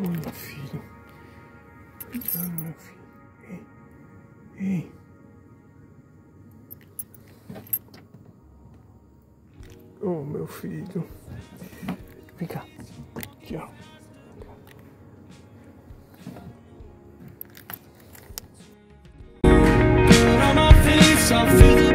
meu filho. Cuidado, meu filho. Ei. Ei. Oh, meu filho. Vem cá. Aqui, ó. on